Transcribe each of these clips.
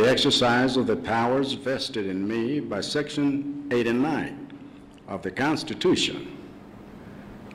the exercise of the powers vested in me by Section 89 of the Constitution,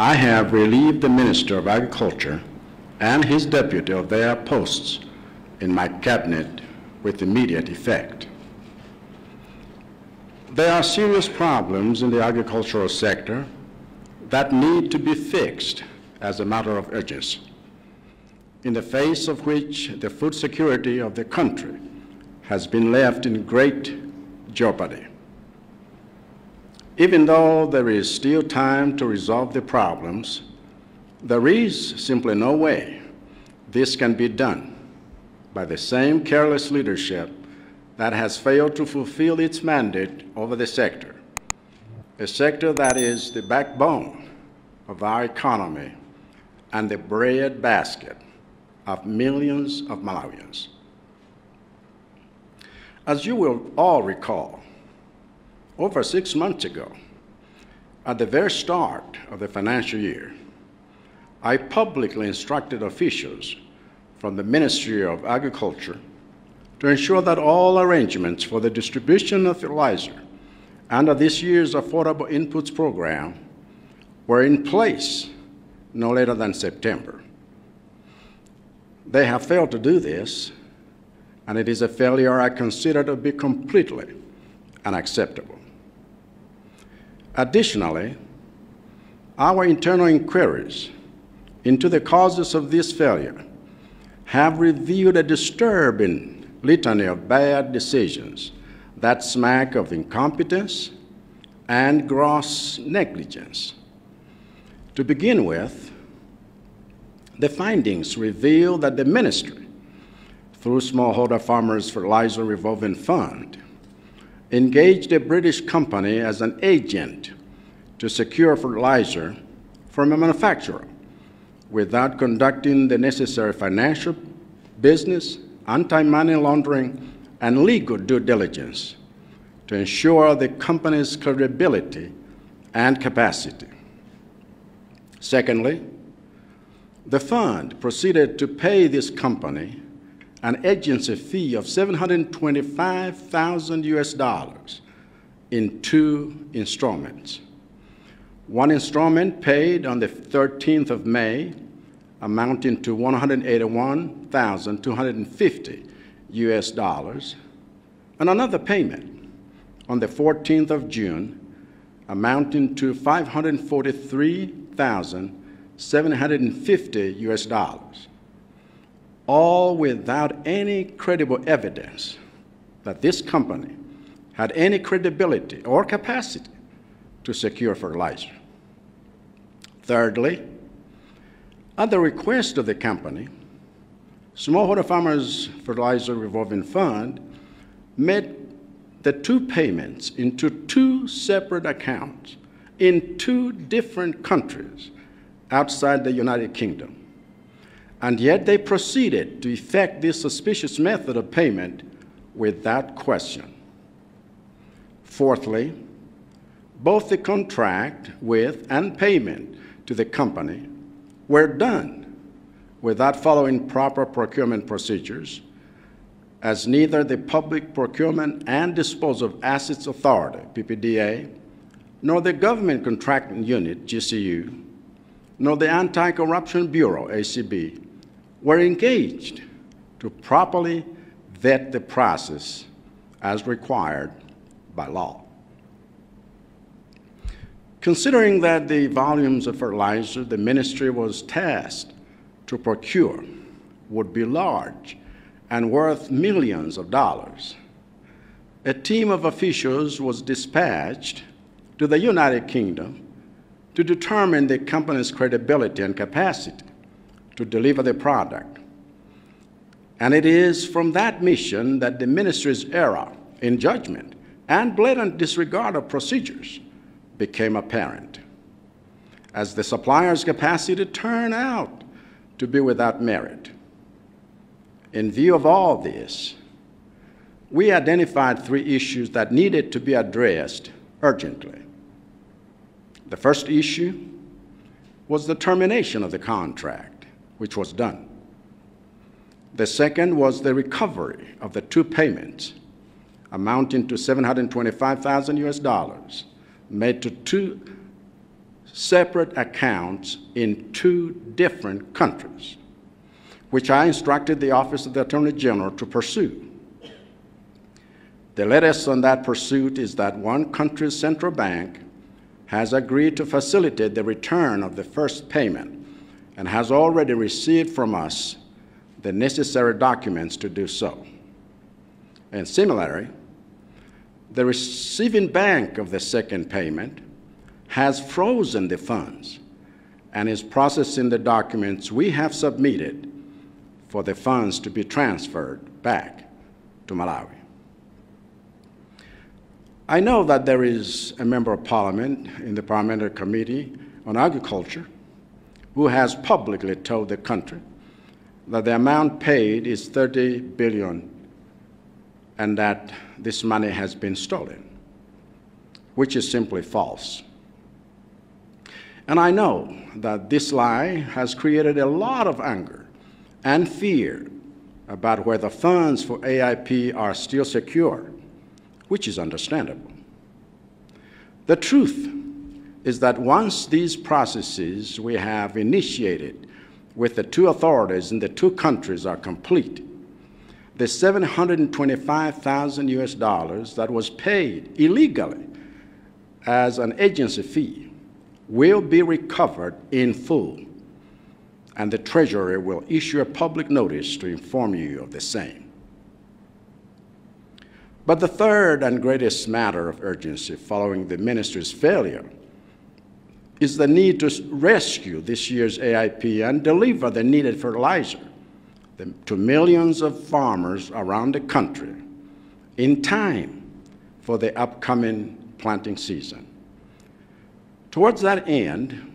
I have relieved the Minister of Agriculture and his deputy of their posts in my cabinet with immediate effect. There are serious problems in the agricultural sector that need to be fixed as a matter of urgency, in the face of which the food security of the country has been left in great jeopardy. Even though there is still time to resolve the problems, there is simply no way this can be done by the same careless leadership that has failed to fulfill its mandate over the sector, a sector that is the backbone of our economy and the bread basket of millions of Malawians. As you will all recall, over six months ago, at the very start of the financial year, I publicly instructed officials from the Ministry of Agriculture to ensure that all arrangements for the distribution of fertilizer under this year's Affordable Inputs Program were in place no later than September. They have failed to do this, and it is a failure I consider to be completely unacceptable. Additionally, our internal inquiries into the causes of this failure have revealed a disturbing litany of bad decisions that smack of incompetence and gross negligence. To begin with, the findings reveal that the ministry, through Smallholder Farmers Fertilizer Revolving Fund, engaged a British company as an agent to secure fertilizer from a manufacturer without conducting the necessary financial, business, anti-money laundering, and legal due diligence to ensure the company's credibility and capacity. Secondly, the fund proceeded to pay this company an agency fee of 725,000 US dollars in two installments. One installment paid on the 13th of May, amounting to 181,250 US dollars, and another payment on the 14th of June, amounting to 543,750 US dollars all without any credible evidence that this company had any credibility or capacity to secure fertilizer. Thirdly, at the request of the company, Smallholder Farmers Fertilizer Revolving Fund made the two payments into two separate accounts in two different countries outside the United Kingdom and yet they proceeded to effect this suspicious method of payment without question. Fourthly, both the contract with and payment to the company were done without following proper procurement procedures, as neither the Public Procurement and Disposal of Assets Authority, PPDA, nor the Government Contracting Unit, GCU, nor the Anti Corruption Bureau, ACB, were engaged to properly vet the process as required by law. Considering that the volumes of fertilizer the ministry was tasked to procure would be large and worth millions of dollars, a team of officials was dispatched to the United Kingdom to determine the company's credibility and capacity to deliver the product. And it is from that mission that the ministry's error in judgment and blatant disregard of procedures became apparent, as the supplier's capacity turned out to be without merit. In view of all this, we identified three issues that needed to be addressed urgently. The first issue was the termination of the contract which was done. The second was the recovery of the two payments amounting to 725,000 US dollars made to two separate accounts in two different countries, which I instructed the Office of the Attorney General to pursue. The latest on that pursuit is that one country's central bank has agreed to facilitate the return of the first payment and has already received from us the necessary documents to do so. And similarly, the receiving bank of the second payment has frozen the funds and is processing the documents we have submitted for the funds to be transferred back to Malawi. I know that there is a member of parliament in the Parliamentary Committee on Agriculture who has publicly told the country that the amount paid is 30 billion and that this money has been stolen, which is simply false. And I know that this lie has created a lot of anger and fear about whether funds for AIP are still secure, which is understandable. The truth is that once these processes we have initiated with the two authorities in the two countries are complete, the 725,000 US dollars that was paid illegally as an agency fee will be recovered in full, and the Treasury will issue a public notice to inform you of the same. But the third and greatest matter of urgency following the ministry's failure is the need to rescue this year's AIP and deliver the needed fertilizer to millions of farmers around the country in time for the upcoming planting season. Towards that end,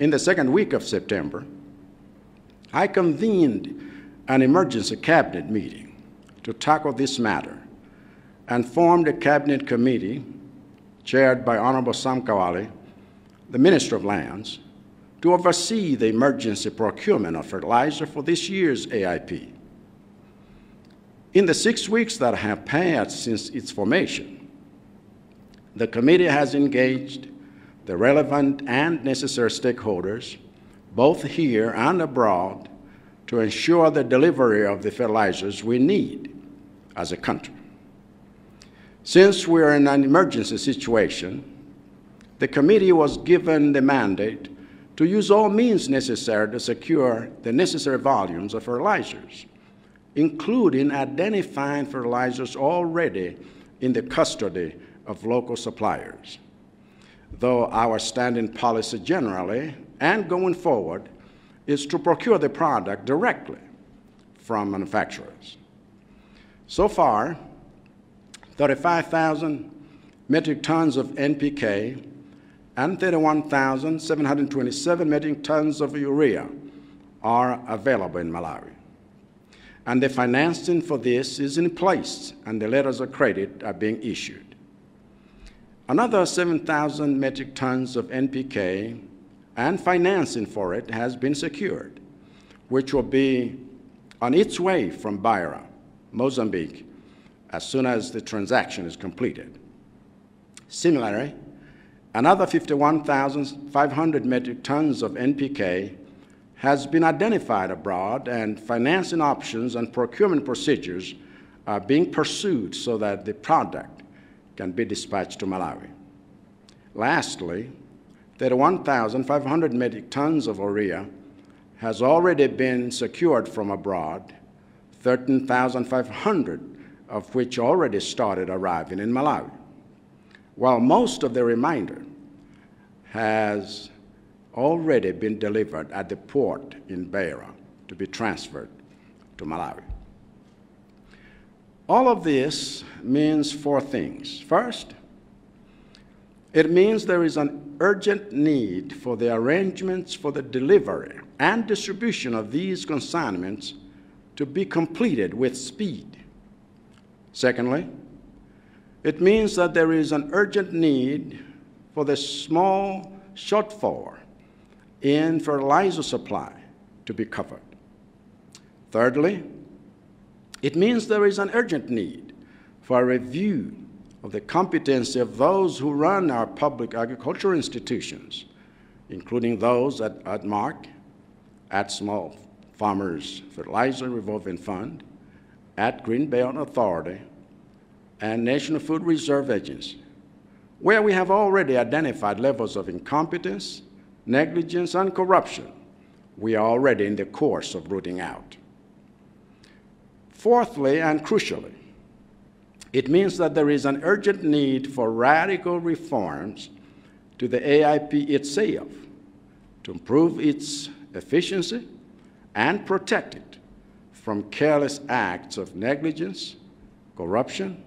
in the second week of September, I convened an emergency cabinet meeting to tackle this matter and formed a cabinet committee chaired by Honorable Sam Kawale, the Minister of Lands, to oversee the emergency procurement of fertilizer for this year's AIP. In the six weeks that have passed since its formation, the committee has engaged the relevant and necessary stakeholders, both here and abroad, to ensure the delivery of the fertilizers we need as a country. Since we are in an emergency situation, the committee was given the mandate to use all means necessary to secure the necessary volumes of fertilizers, including identifying fertilizers already in the custody of local suppliers. Though our standing policy generally and going forward is to procure the product directly from manufacturers. So far, 35,000 metric tons of NPK and 31,727 metric tons of urea are available in Malawi. And the financing for this is in place, and the letters of credit are being issued. Another 7,000 metric tons of NPK and financing for it has been secured, which will be on its way from Beira, Mozambique, as soon as the transaction is completed. Similarly, Another 51,500 metric tons of NPK has been identified abroad, and financing options and procurement procedures are being pursued so that the product can be dispatched to Malawi. Lastly, 31,500 metric tons of urea has already been secured from abroad, 13,500 of which already started arriving in Malawi while most of the remainder has already been delivered at the port in Beira to be transferred to Malawi. All of this means four things. First, it means there is an urgent need for the arrangements for the delivery and distribution of these consignments to be completed with speed. Secondly, it means that there is an urgent need for the small shortfall in fertilizer supply to be covered. Thirdly, It means there is an urgent need for a review of the competency of those who run our public agriculture institutions, including those at, MARC, at Small Farmers Fertilizer Revolving Fund, at Greenbelt Authority, and National Food Reserve Agency, where we have already identified levels of incompetence, negligence, and corruption we are already in the course of rooting out. Fourthly, and crucially, it means that there is an urgent need for radical reforms to the AIP itself to improve its efficiency and protect it from careless acts of negligence, corruption,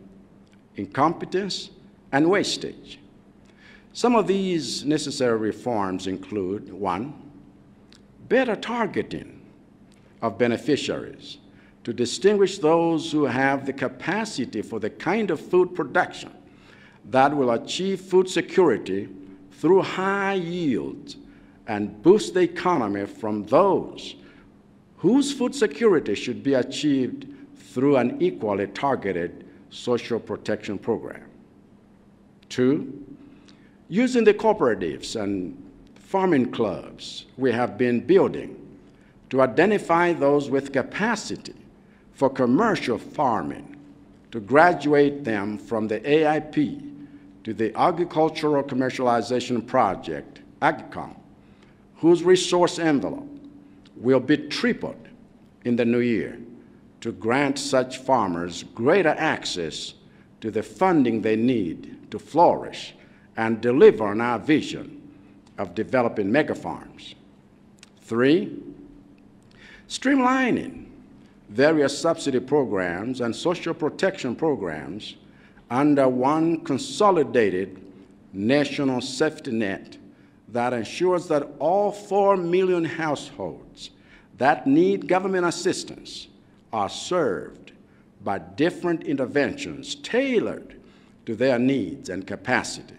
incompetence, and wastage. Some of these necessary reforms include one, better targeting of beneficiaries to distinguish those who have the capacity for the kind of food production that will achieve food security through high yields and boost the economy from those whose food security should be achieved through an equally targeted social protection program. Two, using the cooperatives and farming clubs we have been building to identify those with capacity for commercial farming, to graduate them from the AIP to the Agricultural Commercialization Project, AGCOM, whose resource envelope will be tripled in the new year to grant such farmers greater access to the funding they need to flourish and deliver on our vision of developing mega farms. Three, streamlining various subsidy programs and social protection programs under one consolidated national safety net that ensures that all 4 million households that need government assistance are served by different interventions tailored to their needs and capacity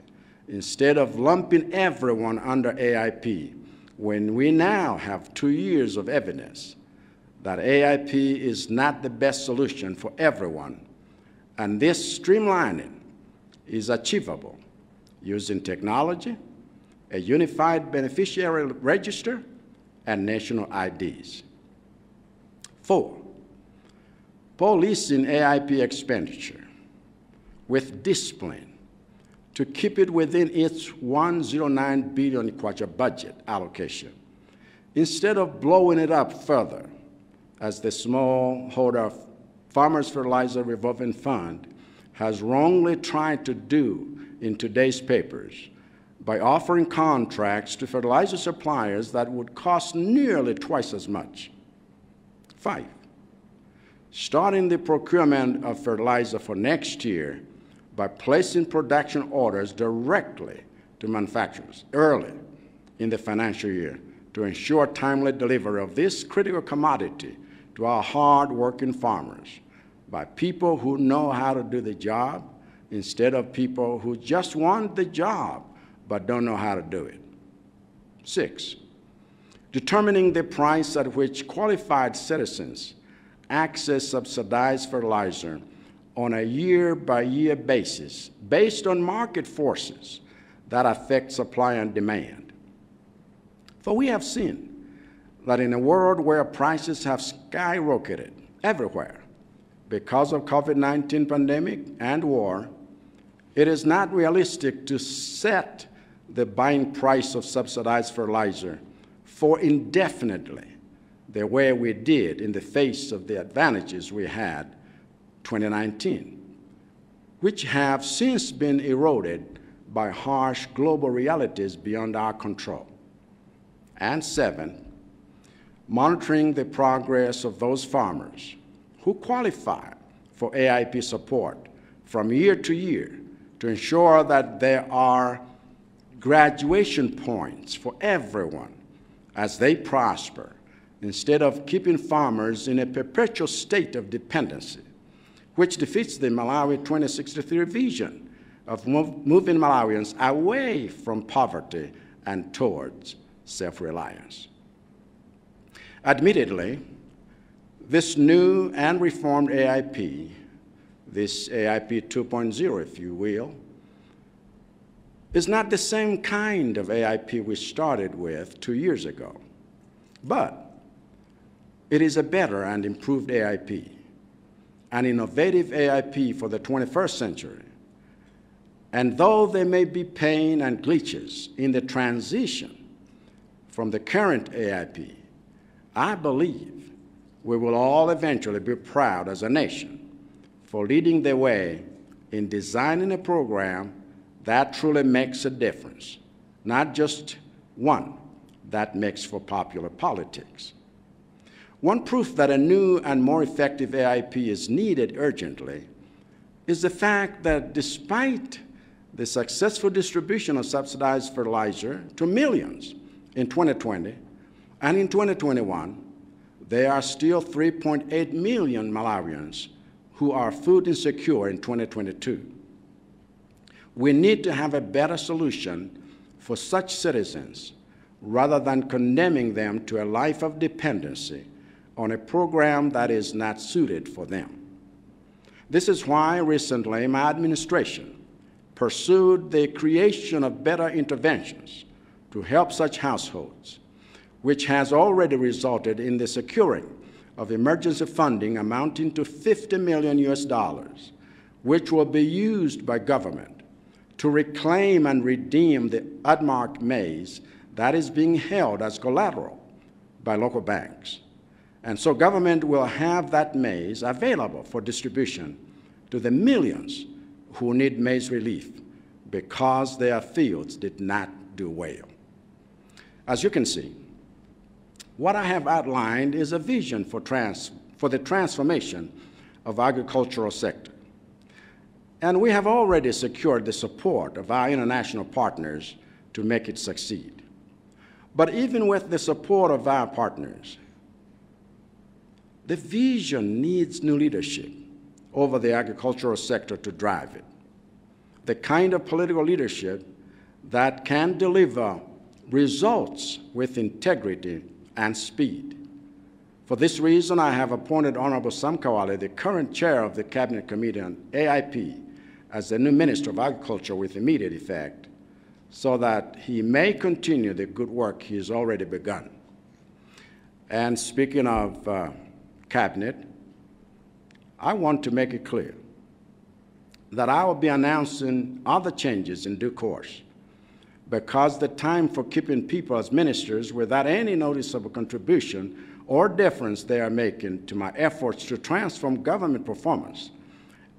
instead of lumping everyone under AIP when we now have two years of evidence that AIP is not the best solution for everyone. And this streamlining is achievable using technology, a unified beneficiary register, and national IDs. Four, policing AIP expenditure with discipline to keep it within its 109 billion kwacha budget allocation instead of blowing it up further as the smallholder farmers fertilizer revolving fund has wrongly tried to do in today's papers by offering contracts to fertilizer suppliers that would cost nearly twice as much. Five, starting the procurement of fertilizer for next year by placing production orders directly to manufacturers early in the financial year to ensure timely delivery of this critical commodity to our hard-working farmers by people who know how to do the job instead of people who just want the job but don't know how to do it. Six, determining the price at which qualified citizens access subsidized fertilizer on a year by year basis based on market forces that affect supply and demand. For we have seen that in a world where prices have skyrocketed everywhere because of COVID-19 pandemic and war, it is not realistic to set the buying price of subsidized fertilizer for indefinitely the way we did in the face of the advantages we had 2019, which have since been eroded by harsh global realities beyond our control. And seven, monitoring the progress of those farmers who qualify for AIP support from year to year to ensure that there are graduation points for everyone as they prosper, instead of keeping farmers in a perpetual state of dependency, which defeats the Malawi 2063 vision of moving Malawians away from poverty and towards self reliance. Admittedly, This new and reformed AIP, this AIP 2.0, if you will, is not the same kind of AIP we started with two years ago, but it is a better and improved AIP, an innovative AIP for the 21st century. And though there may be pain and glitches in the transition from the current AIP, I believe we will all eventually be proud as a nation for leading the way in designing a program that truly makes a difference, not just one that makes for popular politics. One proof that a new and more effective AIP is needed urgently is the fact that despite the successful distribution of subsidized fertilizer to millions in 2020 and in 2021, there are still 3.8 million Malawians who are food insecure in 2022. We need to have a better solution for such citizens rather than condemning them to a life of dependency on a program that is not suited for them. This is why recently my administration pursued the creation of better interventions to help such households, which has already resulted in the securing of emergency funding amounting to 50 million US dollars, which will be used by government to reclaim and redeem the unmarked maize that is being held as collateral by local banks. And so government will have that maize available for distribution to the millions who need maize relief because their fields did not do well. As you can see, what I have outlined is a vision for, trans for the transformation of agricultural sector. And we have already secured the support of our international partners to make it succeed. But even with the support of our partners, the vision needs new leadership over the agricultural sector to drive it. The kind of political leadership that can deliver results with integrity and speed. For this reason, I have appointed Honorable Sam Kawale, the current chair of the Cabinet Committee on AIP, as the new Minister of Agriculture with immediate effect so that he may continue the good work he has already begun. And speaking of uh, cabinet, I want to make it clear that I will be announcing other changes in due course because the time for keeping people as ministers without any noticeable contribution or difference they are making to my efforts to transform government performance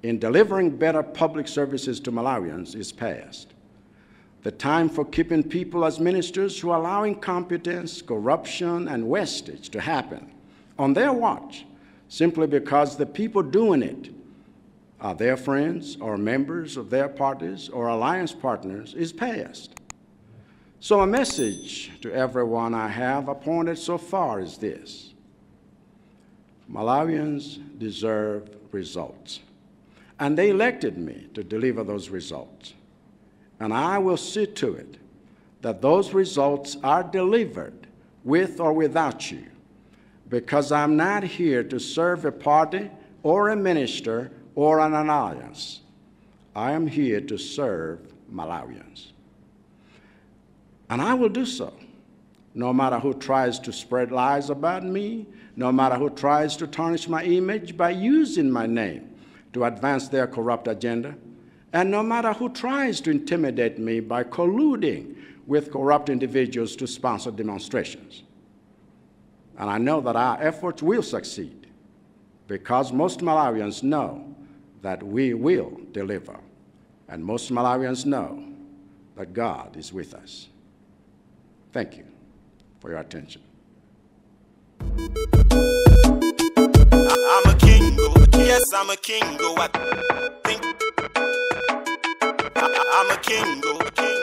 in delivering better public services to Malawians is past. The time for keeping people as ministers who are allowing incompetence, corruption, and wastage to happen on their watch simply because the people doing it are their friends or members of their parties or alliance partners is past. So, a message to everyone I have appointed so far is this Malawians deserve results. And they elected me to deliver those results. And I will see to it that those results are delivered with or without you, because I'm not here to serve a party or a minister or an alliance. I am here to serve Malawians. And I will do so, no matter who tries to spread lies about me, no matter who tries to tarnish my image by using my name to advance their corrupt agenda. And no matter who tries to intimidate me by colluding with corrupt individuals to sponsor demonstrations. And I know that our efforts will succeed because most Malawians know that we will deliver. And most Malawians know that God is with us. Thank you for your attention. I'm a king, yes, I'm a king, I think I'm a king, oh,